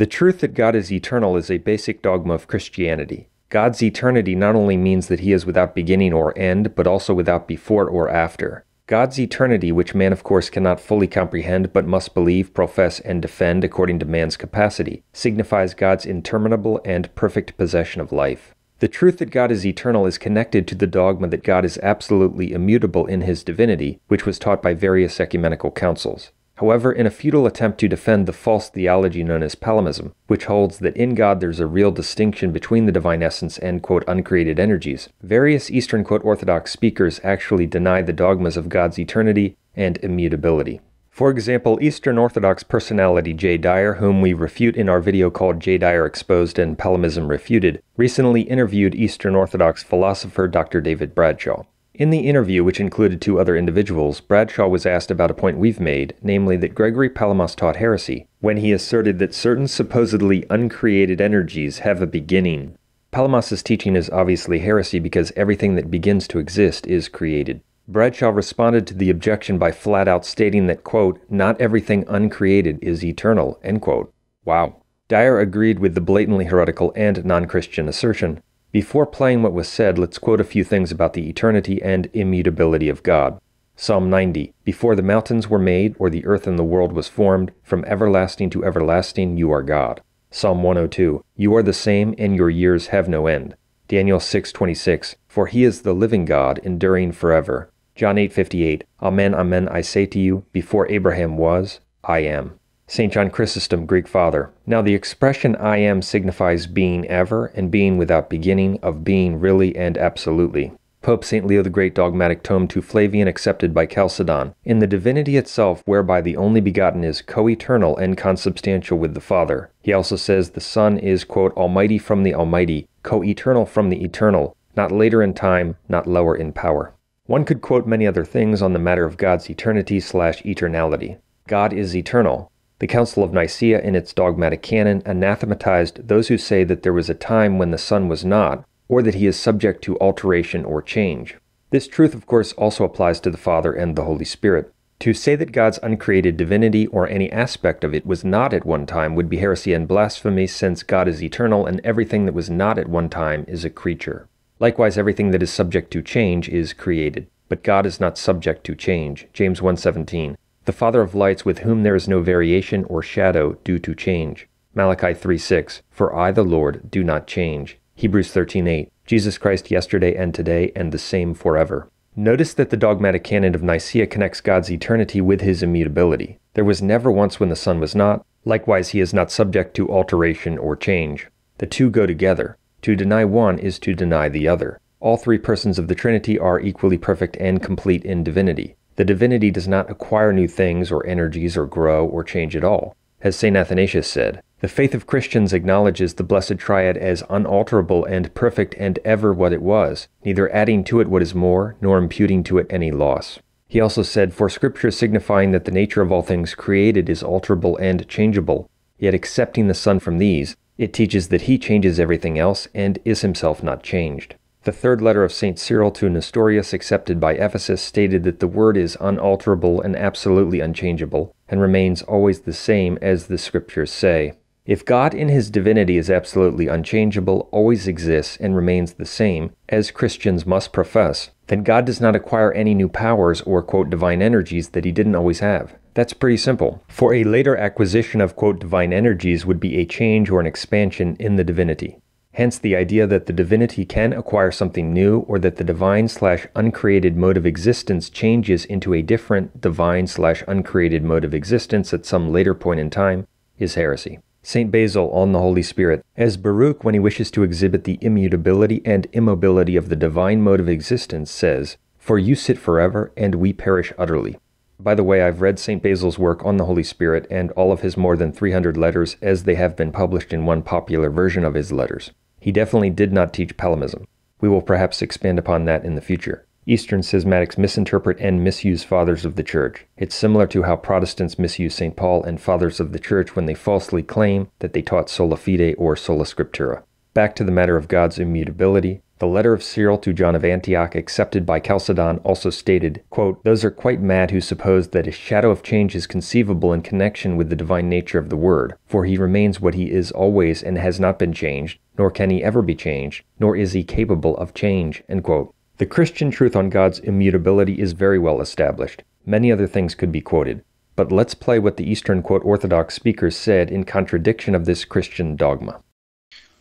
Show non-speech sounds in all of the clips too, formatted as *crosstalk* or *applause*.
The truth that God is eternal is a basic dogma of Christianity. God's eternity not only means that he is without beginning or end, but also without before or after. God's eternity, which man of course cannot fully comprehend but must believe, profess, and defend according to man's capacity, signifies God's interminable and perfect possession of life. The truth that God is eternal is connected to the dogma that God is absolutely immutable in his divinity, which was taught by various ecumenical councils. However, in a futile attempt to defend the false theology known as Palamism, which holds that in God there's a real distinction between the divine essence and, quote, uncreated energies, various Eastern, quote, Orthodox speakers actually deny the dogmas of God's eternity and immutability. For example, Eastern Orthodox personality Jay Dyer, whom we refute in our video called Jay Dyer Exposed and Palamism Refuted, recently interviewed Eastern Orthodox philosopher Dr. David Bradshaw. In the interview, which included two other individuals, Bradshaw was asked about a point we've made, namely that Gregory Palamas taught heresy, when he asserted that certain supposedly uncreated energies have a beginning. Palamas's teaching is obviously heresy because everything that begins to exist is created. Bradshaw responded to the objection by flat out stating that, quote, not everything uncreated is eternal, end quote. Wow. Dyer agreed with the blatantly heretical and non Christian assertion, before playing what was said, let's quote a few things about the eternity and immutability of God. Psalm 90 Before the mountains were made, or the earth and the world was formed, from everlasting to everlasting you are God. Psalm 102 You are the same, and your years have no end. Daniel 6:26 For he is the living God, enduring forever. John 8:58 Amen, amen, I say to you, before Abraham was, I am. St. John Chrysostom, Greek Father. Now, the expression I am signifies being ever and being without beginning, of being really and absolutely. Pope St. Leo the Great Dogmatic Tome to Flavian accepted by Chalcedon. In the divinity itself, whereby the only begotten is co eternal and consubstantial with the Father. He also says the Son is, quote, Almighty from the Almighty, co eternal from the eternal, not later in time, not lower in power. One could quote many other things on the matter of God's eternity slash eternality. God is eternal, the Council of Nicaea, in its dogmatic canon, anathematized those who say that there was a time when the Son was not, or that he is subject to alteration or change. This truth, of course, also applies to the Father and the Holy Spirit. To say that God's uncreated divinity or any aspect of it was not at one time would be heresy and blasphemy, since God is eternal and everything that was not at one time is a creature. Likewise, everything that is subject to change is created. But God is not subject to change. James 1:17 the Father of lights with whom there is no variation or shadow due to change. Malachi 3:6 For I the Lord do not change. Hebrews 13:8 Jesus Christ yesterday and today and the same forever. Notice that the dogmatic canon of Nicaea connects God's eternity with his immutability. There was never once when the Son was not, likewise he is not subject to alteration or change. The two go together. To deny one is to deny the other. All three persons of the Trinity are equally perfect and complete in divinity. The divinity does not acquire new things or energies or grow or change at all. As St. Athanasius said, the faith of Christians acknowledges the Blessed Triad as unalterable and perfect and ever what it was, neither adding to it what is more, nor imputing to it any loss. He also said, For Scripture signifying that the nature of all things created is alterable and changeable, yet accepting the Son from these, it teaches that he changes everything else and is himself not changed. The third letter of St. Cyril to Nestorius, accepted by Ephesus, stated that the Word is unalterable and absolutely unchangeable, and remains always the same as the Scriptures say. If God in his divinity is absolutely unchangeable, always exists, and remains the same, as Christians must profess, then God does not acquire any new powers or, quote, divine energies that he didn't always have. That's pretty simple. For a later acquisition of, quote, divine energies would be a change or an expansion in the divinity. Hence, the idea that the divinity can acquire something new or that the divine slash uncreated mode of existence changes into a different divine slash uncreated mode of existence at some later point in time is heresy. St. Basil on the Holy Spirit, as Baruch, when he wishes to exhibit the immutability and immobility of the divine mode of existence, says, For you sit forever, and we perish utterly. By the way, I've read St. Basil's work on the Holy Spirit and all of his more than 300 letters as they have been published in one popular version of his letters. He definitely did not teach Palamism. We will perhaps expand upon that in the future. Eastern schismatics misinterpret and misuse fathers of the Church. It's similar to how Protestants misuse St. Paul and fathers of the Church when they falsely claim that they taught sola fide or sola scriptura. Back to the matter of God's immutability. The letter of Cyril to John of Antioch, accepted by Chalcedon, also stated, quote, Those are quite mad who suppose that a shadow of change is conceivable in connection with the divine nature of the Word, for he remains what he is always and has not been changed, nor can he ever be changed, nor is he capable of change. The Christian truth on God's immutability is very well established. Many other things could be quoted. But let's play what the Eastern quote Orthodox speakers said in contradiction of this Christian dogma.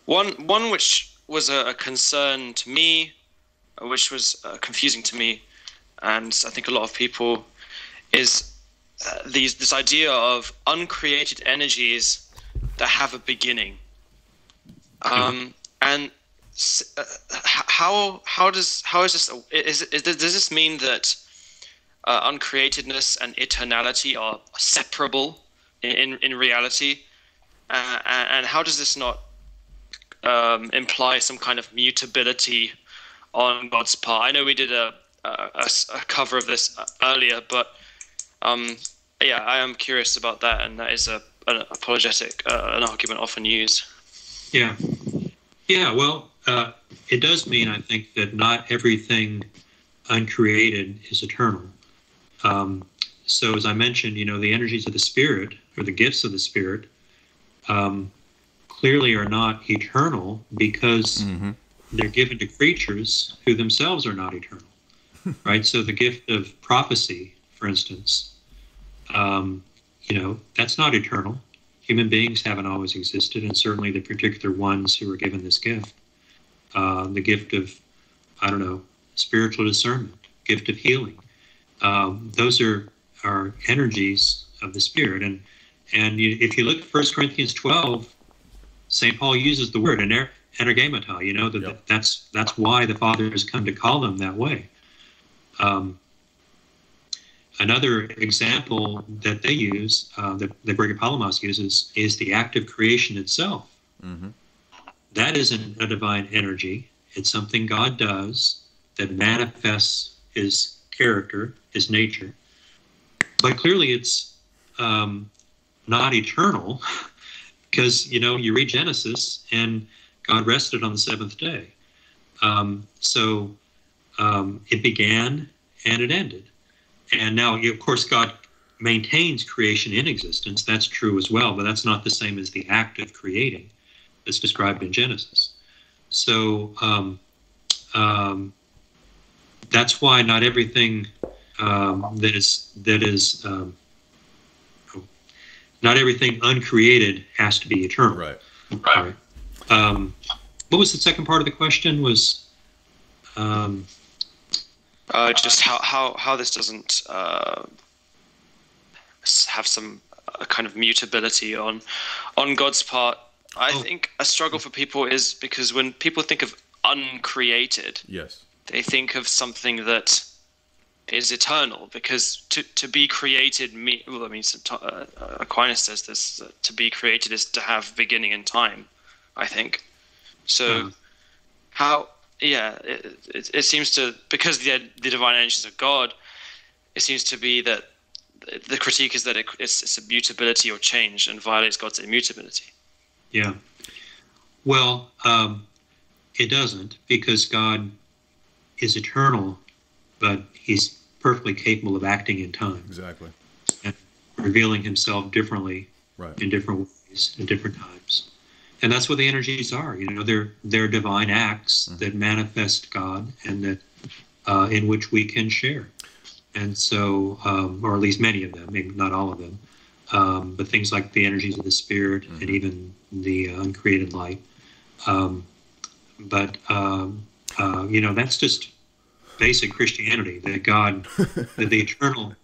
One, one which was a, a concern to me, which was uh, confusing to me, and I think a lot of people, is uh, these this idea of uncreated energies that have a beginning. Um, and uh, how how does how is this is, is does this mean that uh, uncreatedness and eternality are separable in in reality? Uh, and how does this not um, imply some kind of mutability on God's part. I know we did a, a, a cover of this earlier, but um, yeah, I am curious about that, and that is a an apologetic, uh, an argument often used. Yeah, yeah. Well, uh, it does mean I think that not everything uncreated is eternal. Um, so, as I mentioned, you know, the energies of the spirit or the gifts of the spirit um, clearly are not eternal because mm-hmm. they're given to creatures who themselves are not eternal. *laughs* right? So the gift of prophecy, for instance, um, you know, that's not eternal. Human beings haven't always existed, and certainly the particular ones who were given this gift. Uh, the gift of, I don't know, spiritual discernment, gift of healing. Um, those are are energies of the spirit, and and you, if you look at 1 Corinthians 12, St. Paul uses the word ener- energemata. You know that yep. that's that's why the Father has come to call them that way. Um, another example that they use, uh, that, that Gregor Palamas uses, is the act of creation itself. Mm-hmm. That isn't a divine energy. It's something God does that manifests His character, His nature. But clearly, it's um, not eternal. *laughs* because you know you read Genesis and God rested on the seventh day. Um, so um, it began and it ended, and now of course God maintains creation in existence. That's true as well, but that's not the same as the act of creating that's described in Genesis. So um, um that's why not everything um, that is that is um, not everything uncreated has to be eternal. Right. Right. Um, what was the second part of the question? Was um, uh, just how, how how this doesn't uh, have some uh, kind of mutability on on God's part. I oh. think a struggle for people is because when people think of uncreated, yes, they think of something that is eternal because to, to be created me well i mean uh, aquinas says this to be created is to have beginning and time i think. So hmm. how yeah it, it, it, seems to because the, the divine energies of god it seems to be that the critique is that it, it's, it's a mutability or change and violates god's immutability. Yeah. Well um, it doesn't because god is eternal but he's perfectly capable of acting in time. Exactly. And revealing himself differently right. in different ways at different times. And that's what the energies are. You know, they're they're divine acts mm-hmm. that manifest God and that uh, in which we can share. And so, um, or at least many of them, maybe not all of them, um, but things like the energies of the spirit mm-hmm. and even the uh, uncreated light. Um, but um, uh, you know, that's just basic Christianity that God, that the eternal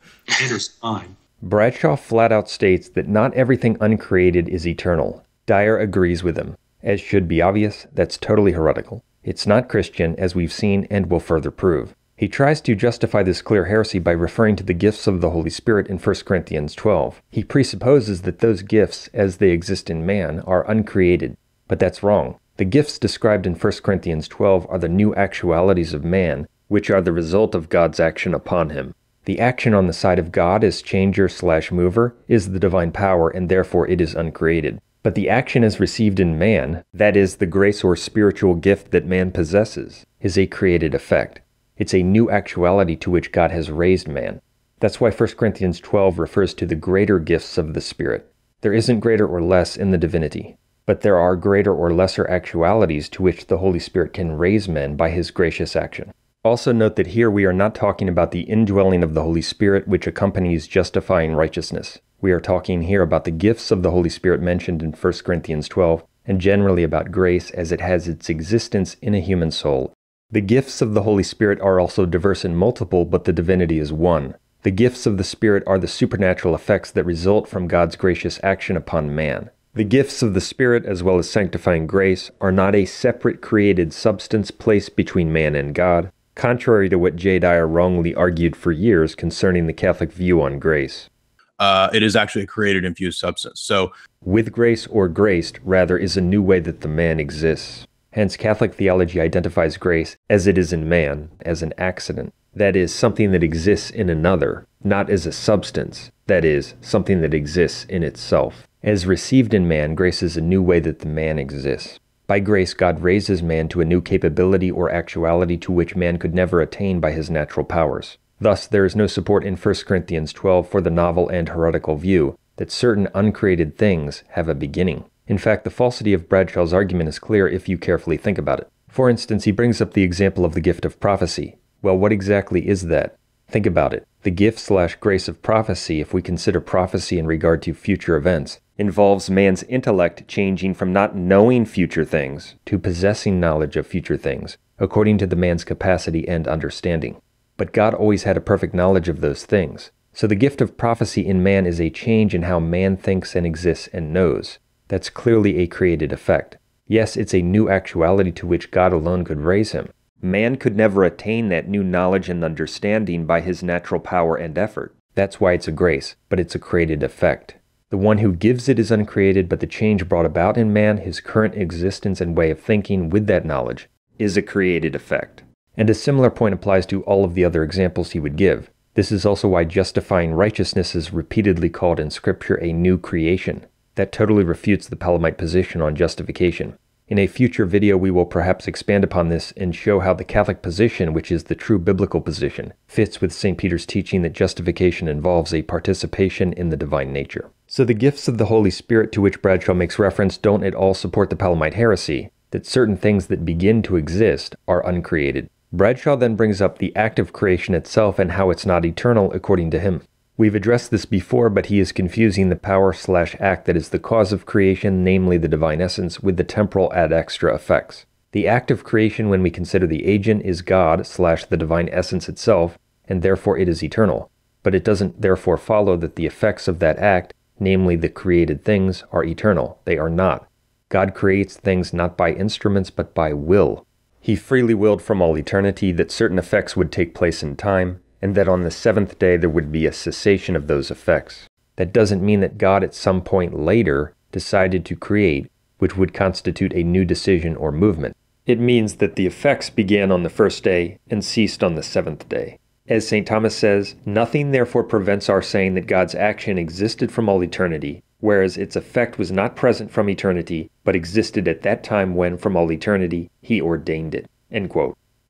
enters time. Bradshaw flat out states that not everything uncreated is eternal. Dyer agrees with him. As should be obvious, that's totally heretical. It's not Christian, as we've seen and will further prove. He tries to justify this clear heresy by referring to the gifts of the Holy Spirit in 1 Corinthians 12. He presupposes that those gifts, as they exist in man, are uncreated. But that's wrong. The gifts described in 1 Corinthians 12 are the new actualities of man, which are the result of God's action upon him. The action on the side of God as changer slash mover is the divine power, and therefore it is uncreated. But the action as received in man, that is, the grace or spiritual gift that man possesses, is a created effect. It's a new actuality to which God has raised man. That's why 1 Corinthians 12 refers to the greater gifts of the Spirit. There isn't greater or less in the divinity, but there are greater or lesser actualities to which the Holy Spirit can raise men by his gracious action. Also, note that here we are not talking about the indwelling of the Holy Spirit which accompanies justifying righteousness. We are talking here about the gifts of the Holy Spirit mentioned in 1 Corinthians 12, and generally about grace as it has its existence in a human soul. The gifts of the Holy Spirit are also diverse and multiple, but the divinity is one. The gifts of the Spirit are the supernatural effects that result from God's gracious action upon man. The gifts of the Spirit, as well as sanctifying grace, are not a separate created substance placed between man and God, contrary to what Jay Dyer wrongly argued for years concerning the Catholic view on grace. Uh, it is actually a created infused substance. So, with grace or graced, rather, is a new way that the man exists. Hence, Catholic theology identifies grace as it is in man, as an accident. That is, something that exists in another, not as a substance. That is, something that exists in itself. As received in man, grace is a new way that the man exists. By grace, God raises man to a new capability or actuality to which man could never attain by his natural powers. Thus, there is no support in 1 Corinthians 12 for the novel and heretical view that certain uncreated things have a beginning. In fact, the falsity of Bradshaw's argument is clear if you carefully think about it. For instance, he brings up the example of the gift of prophecy. Well, what exactly is that? Think about it. The gift slash grace of prophecy, if we consider prophecy in regard to future events, involves man's intellect changing from not knowing future things to possessing knowledge of future things, according to the man's capacity and understanding. But God always had a perfect knowledge of those things. So the gift of prophecy in man is a change in how man thinks and exists and knows. That's clearly a created effect. Yes, it's a new actuality to which God alone could raise him. Man could never attain that new knowledge and understanding by his natural power and effort. That's why it's a grace, but it's a created effect. The one who gives it is uncreated, but the change brought about in man, his current existence and way of thinking with that knowledge, is a created effect. And a similar point applies to all of the other examples he would give. This is also why justifying righteousness is repeatedly called in Scripture a new creation. That totally refutes the Palamite position on justification. In a future video, we will perhaps expand upon this and show how the Catholic position, which is the true biblical position, fits with St. Peter's teaching that justification involves a participation in the divine nature. So the gifts of the Holy Spirit to which Bradshaw makes reference don't at all support the Palamite heresy, that certain things that begin to exist are uncreated. Bradshaw then brings up the act of creation itself and how it's not eternal according to him. We've addressed this before, but he is confusing the power slash act that is the cause of creation, namely the divine essence, with the temporal ad extra effects. The act of creation, when we consider the agent, is God slash the divine essence itself, and therefore it is eternal. But it doesn't therefore follow that the effects of that act, namely the created things, are eternal. They are not. God creates things not by instruments but by will. He freely willed from all eternity that certain effects would take place in time, and that on the seventh day there would be a cessation of those effects. That doesn't mean that God at some point later decided to create, which would constitute a new decision or movement. It means that the effects began on the first day and ceased on the seventh day. As St. Thomas says, nothing therefore prevents our saying that God's action existed from all eternity, whereas its effect was not present from eternity, but existed at that time when, from all eternity, he ordained it.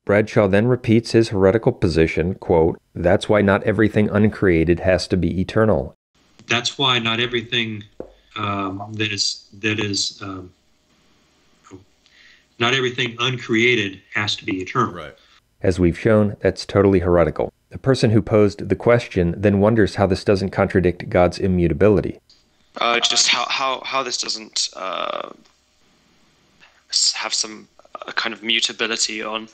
Bradshaw then repeats his heretical position, quote, That's why not everything uncreated has to be eternal. That's why not everything um, that is that is um, not everything uncreated has to be eternal. Right. As we've shown, that's totally heretical. The person who posed the question then wonders how this doesn't contradict God's immutability. Uh, just how, how, how this doesn't uh, have some a kind of mutability on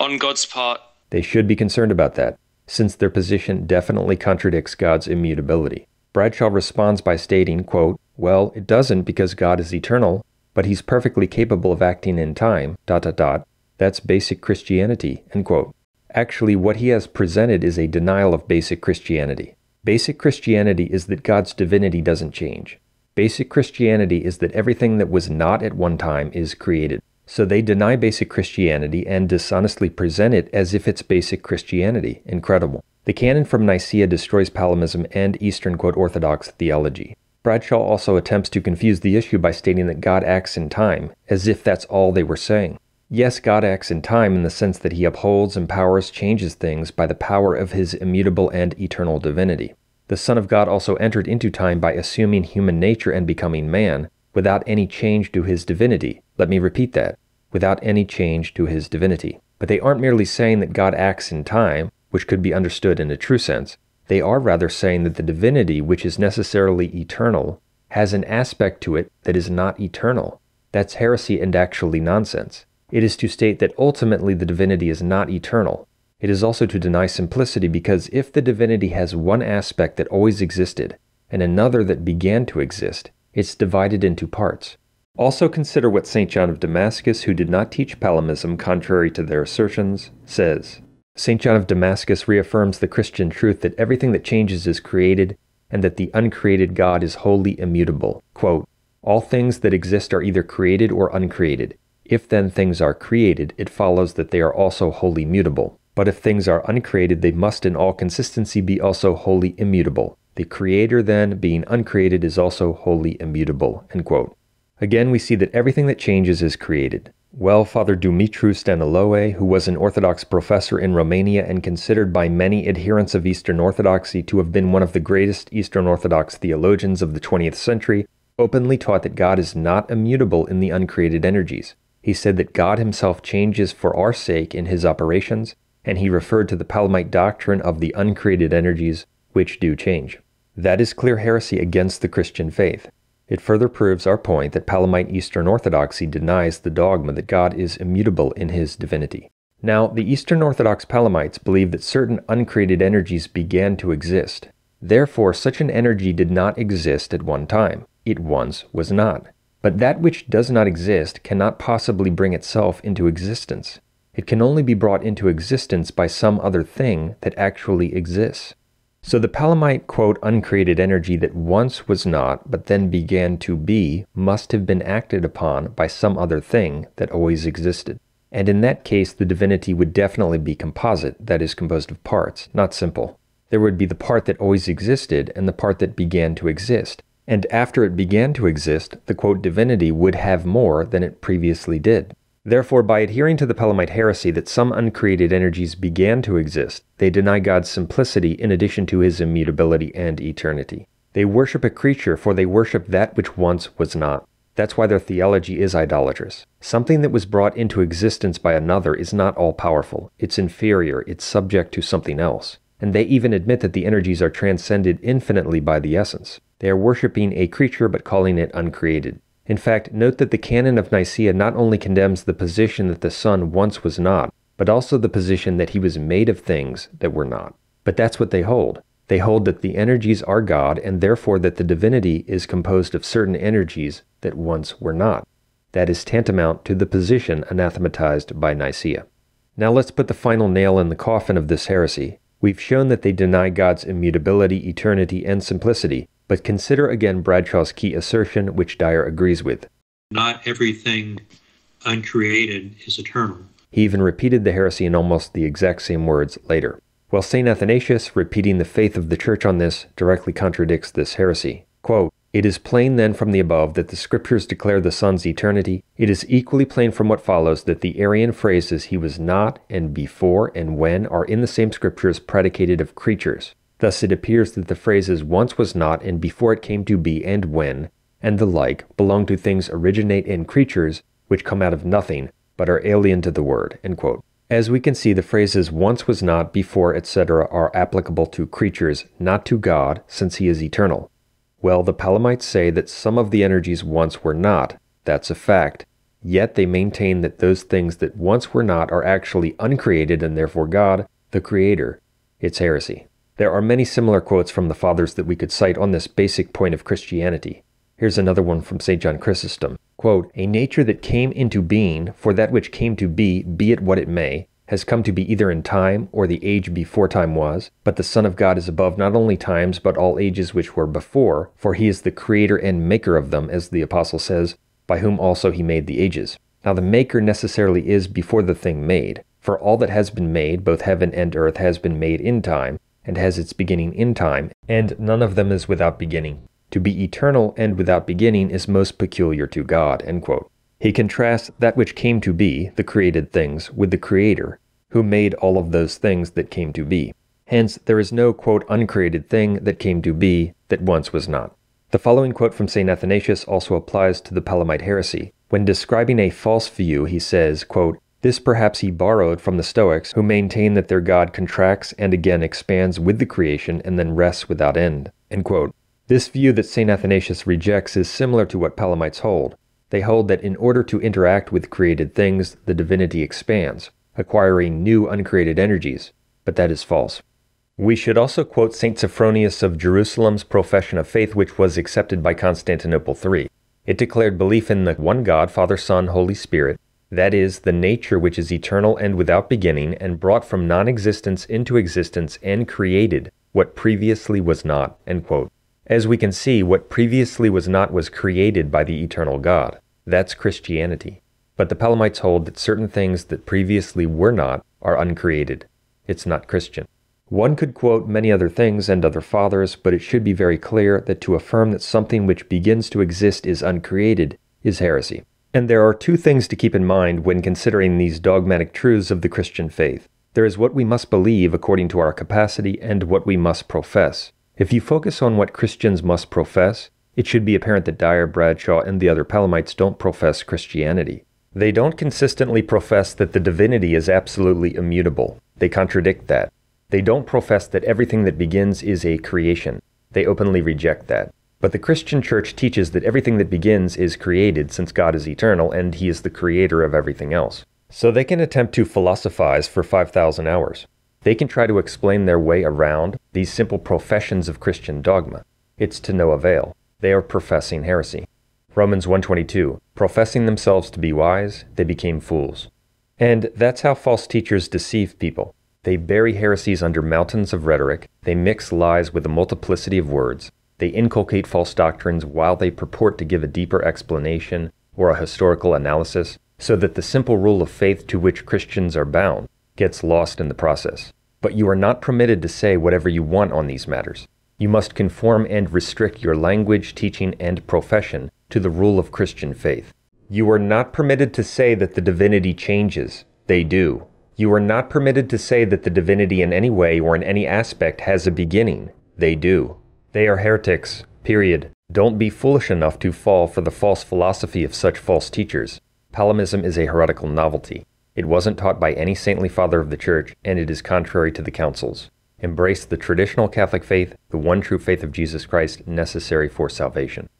on God's part. They should be concerned about that, since their position definitely contradicts God's immutability. Bradshaw responds by stating, quote, Well, it doesn't because God is eternal, but he's perfectly capable of acting in time, dot dot dot. That's basic Christianity, end quote. Actually, what he has presented is a denial of basic Christianity. Basic Christianity is that God's divinity doesn't change. Basic Christianity is that everything that was not at one time is created. So they deny basic Christianity and dishonestly present it as if it's basic Christianity. Incredible. The canon from Nicaea destroys Palamism and Eastern quote Orthodox theology. Bradshaw also attempts to confuse the issue by stating that God acts in time, as if that's all they were saying. Yes, God acts in time in the sense that he upholds, empowers, changes things by the power of his immutable and eternal divinity. The Son of God also entered into time by assuming human nature and becoming man, without any change to his divinity. Let me repeat that without any change to his divinity. But they aren't merely saying that God acts in time, which could be understood in a true sense. They are rather saying that the divinity, which is necessarily eternal, has an aspect to it that is not eternal. That's heresy and actually nonsense. It is to state that ultimately the divinity is not eternal. It is also to deny simplicity because if the divinity has one aspect that always existed and another that began to exist, it's divided into parts. Also consider what St. John of Damascus, who did not teach Palamism contrary to their assertions, says. St. John of Damascus reaffirms the Christian truth that everything that changes is created and that the uncreated God is wholly immutable. Quote, All things that exist are either created or uncreated. If then things are created, it follows that they are also wholly mutable. But if things are uncreated, they must in all consistency be also wholly immutable. The Creator, then, being uncreated, is also wholly immutable. Again, we see that everything that changes is created. Well, Father Dumitru Stăniloae, who was an Orthodox professor in Romania and considered by many adherents of Eastern Orthodoxy to have been one of the greatest Eastern Orthodox theologians of the 20th century, openly taught that God is not immutable in the uncreated energies. He said that God himself changes for our sake in his operations, and he referred to the Palamite doctrine of the uncreated energies which do change. That is clear heresy against the Christian faith. It further proves our point that Palamite Eastern Orthodoxy denies the dogma that God is immutable in his divinity. Now, the Eastern Orthodox Palamites believe that certain uncreated energies began to exist. Therefore, such an energy did not exist at one time. It once was not. But that which does not exist cannot possibly bring itself into existence. It can only be brought into existence by some other thing that actually exists. So the Palamite, quote, uncreated energy that once was not, but then began to be, must have been acted upon by some other thing that always existed. And in that case, the divinity would definitely be composite, that is, composed of parts, not simple. There would be the part that always existed and the part that began to exist. And after it began to exist, the quote divinity would have more than it previously did. Therefore, by adhering to the Palamite heresy that some uncreated energies began to exist, they deny God's simplicity in addition to his immutability and eternity. They worship a creature, for they worship that which once was not. That's why their theology is idolatrous. Something that was brought into existence by another is not all powerful. It's inferior, it's subject to something else. And they even admit that the energies are transcended infinitely by the essence. They are worshipping a creature but calling it uncreated. In fact, note that the Canon of Nicaea not only condemns the position that the Son once was not, but also the position that he was made of things that were not. But that's what they hold. They hold that the energies are God, and therefore that the divinity is composed of certain energies that once were not. That is tantamount to the position anathematized by Nicaea. Now let's put the final nail in the coffin of this heresy. We've shown that they deny God's immutability, eternity, and simplicity, but consider again Bradshaw's key assertion, which Dyer agrees with. Not everything uncreated is eternal. He even repeated the heresy in almost the exact same words later. While St. Athanasius, repeating the faith of the Church on this, directly contradicts this heresy. Quote, it is plain then from the above that the Scriptures declare the Son's eternity. It is equally plain from what follows that the Arian phrases he was not and before and when are in the same Scriptures predicated of creatures. Thus it appears that the phrases once was not and before it came to be and when, and the like, belong to things originate in creatures, which come out of nothing, but are alien to the word. As we can see, the phrases once was not, before, etc. are applicable to creatures, not to God, since he is eternal. Well, the Palamites say that some of the energies once were not. That's a fact. Yet they maintain that those things that once were not are actually uncreated and therefore God, the Creator. It's heresy. There are many similar quotes from the Fathers that we could cite on this basic point of Christianity. Here's another one from St. John Chrysostom. Quote, A nature that came into being, for that which came to be, be it what it may, has come to be either in time or the age before time was, but the Son of God is above not only times but all ages which were before, for he is the creator and maker of them, as the Apostle says, by whom also he made the ages. Now the maker necessarily is before the thing made, for all that has been made, both heaven and earth, has been made in time, and has its beginning in time, and none of them is without beginning. To be eternal and without beginning is most peculiar to God. He contrasts that which came to be, the created things, with the Creator, who made all of those things that came to be. Hence, there is no, quote, uncreated thing that came to be that once was not. The following quote from St. Athanasius also applies to the Palamite heresy. When describing a false view, he says, quote, This perhaps he borrowed from the Stoics, who maintain that their God contracts and again expands with the creation and then rests without end. This view that St. Athanasius rejects is similar to what Palamites hold. They hold that in order to interact with created things, the divinity expands, acquiring new uncreated energies, but that is false. We should also quote St. Sophronius of Jerusalem's profession of faith, which was accepted by Constantinople III. It declared belief in the one God, Father, Son, Holy Spirit, that is, the nature which is eternal and without beginning, and brought from non existence into existence and created what previously was not. As we can see, what previously was not was created by the eternal God. That's Christianity. But the Palamites hold that certain things that previously were not are uncreated. It's not Christian. One could quote many other things and other fathers, but it should be very clear that to affirm that something which begins to exist is uncreated is heresy. And there are two things to keep in mind when considering these dogmatic truths of the Christian faith. There is what we must believe according to our capacity and what we must profess. If you focus on what Christians must profess, it should be apparent that Dyer, Bradshaw, and the other Palamites don't profess Christianity. They don't consistently profess that the divinity is absolutely immutable. They contradict that. They don't profess that everything that begins is a creation. They openly reject that. But the Christian church teaches that everything that begins is created since God is eternal and he is the creator of everything else. So they can attempt to philosophize for 5,000 hours. They can try to explain their way around these simple professions of Christian dogma. It's to no avail. They are professing heresy. Romans 122, professing themselves to be wise, they became fools. And that's how false teachers deceive people. They bury heresies under mountains of rhetoric. They mix lies with a multiplicity of words. They inculcate false doctrines while they purport to give a deeper explanation or a historical analysis, so that the simple rule of faith to which Christians are bound gets lost in the process. But you are not permitted to say whatever you want on these matters. You must conform and restrict your language, teaching, and profession to the rule of Christian faith. You are not permitted to say that the divinity changes. They do. You are not permitted to say that the divinity in any way or in any aspect has a beginning. They do. They are heretics, period. Don't be foolish enough to fall for the false philosophy of such false teachers. Palamism is a heretical novelty. It wasn't taught by any saintly father of the Church, and it is contrary to the councils. Embrace the traditional Catholic faith, the one true faith of Jesus Christ necessary for salvation.